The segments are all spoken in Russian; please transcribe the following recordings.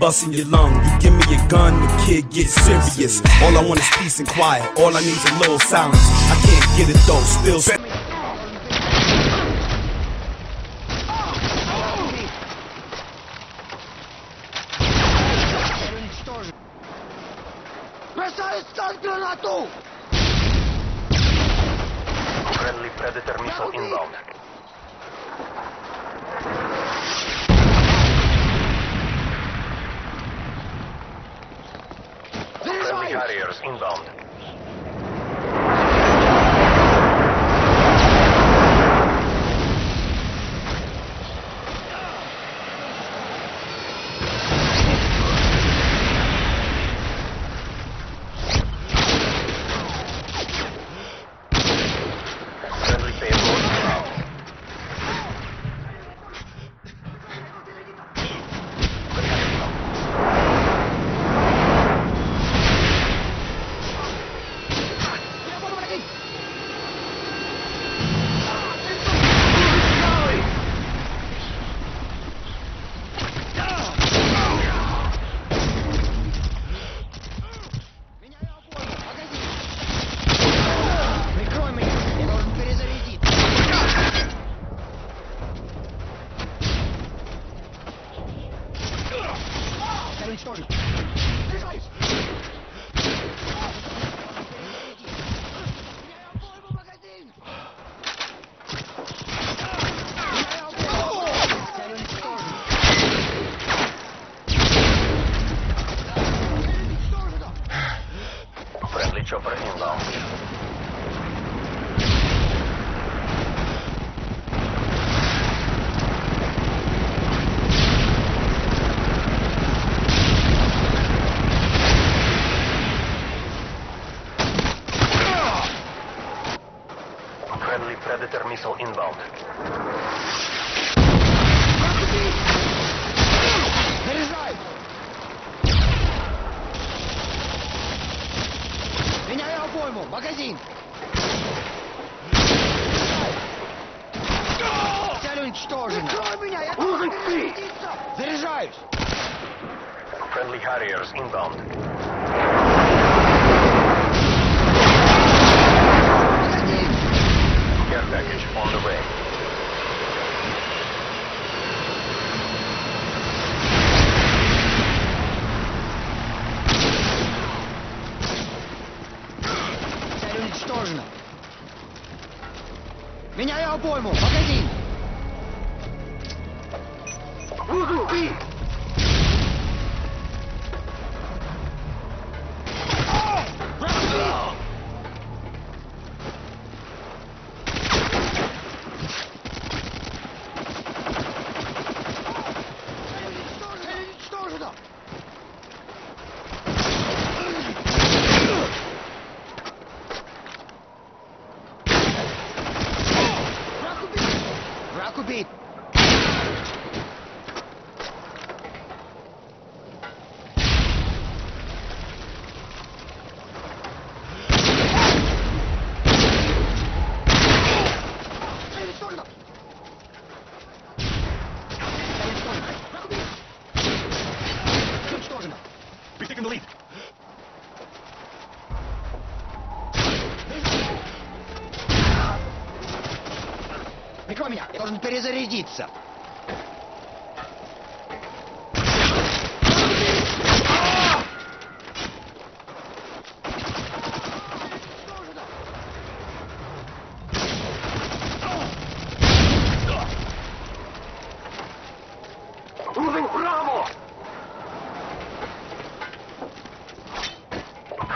busting your lung. You give me a gun, the kid gets serious. All I want is peace and quiet. All I need is a little silence. I can't get it though, still. Friendly Predator missile inbound. on. Predator missile inbound. Заряжай! Меняю обойму! Магазин! Цель уничтожена! Прикрой меня! Я должен перезарядиться! Заряжаюсь! Friendly Harriers inbound. Уничтожена! Меняю обойму! Магазин! Цель уничтожена! Цель уничтожена! Враг убит! Враг убит! Цель уничтожена! Цель уничтожена! Враг убит! Цель уничтожена! We've taken the lead. Прикрой меня! Я должен перезарядиться!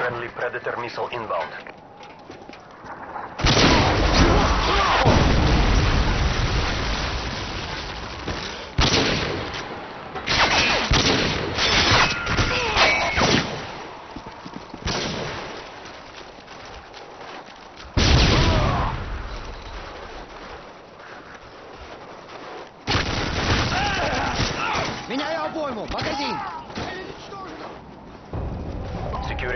Friendly Predator missile inbound.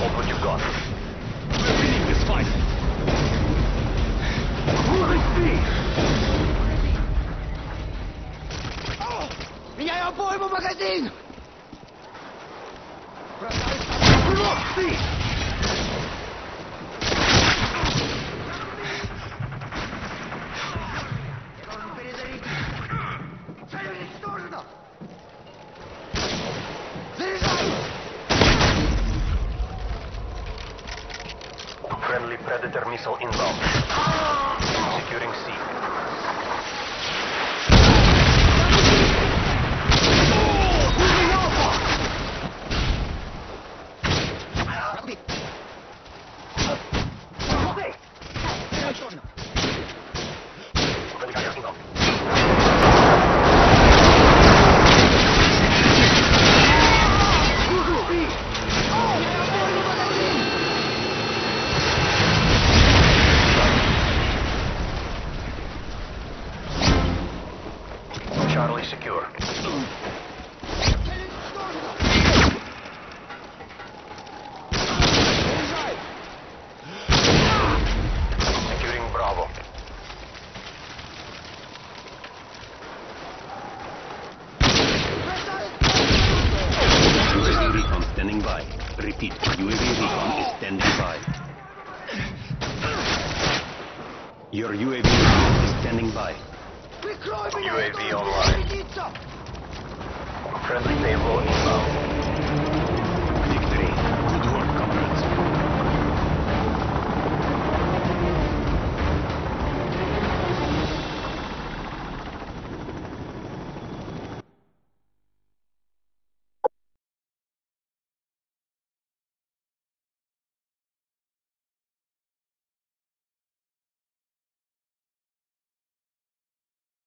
Hold what you've got. Friendly Predator missile inbound. Securing C. Friendly Tiger inbound. Charlie secure. Securing Bravo. UAV recon standing by. Repeat, UAV recon is standing by. Your UAV is standing by. UAV online. Friendly payload inbound.